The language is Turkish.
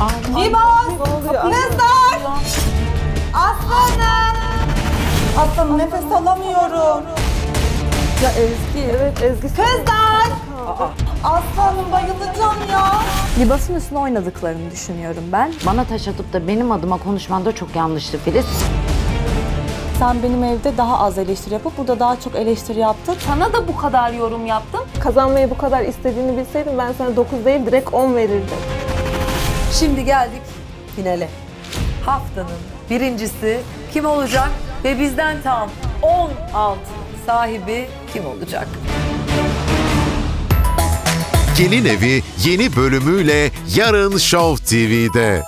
Libas! Kızlar! Aslanım! Aslanım nefes alamıyorum. Ya Ezgi. Evet Ezgi. Kızlar! Aslanım bayılacağım ya. Libas'ın üstüne oynadıklarını düşünüyorum ben. Bana taş atıp da benim adıma konuşman da çok yanlıştı Filiz. Sen benim evde daha az eleştiri yapıp burada daha çok eleştiri yaptın. Sana da bu kadar yorum yaptım. Kazanmayı bu kadar istediğini bilseydim ben sana 9 değil direkt 10 verirdim. Şimdi geldik finale. Haftanın birincisi kim olacak ve bizden tam 10 altın sahibi kim olacak? Gelin Evi yeni bölümüyle yarın Show TV'de.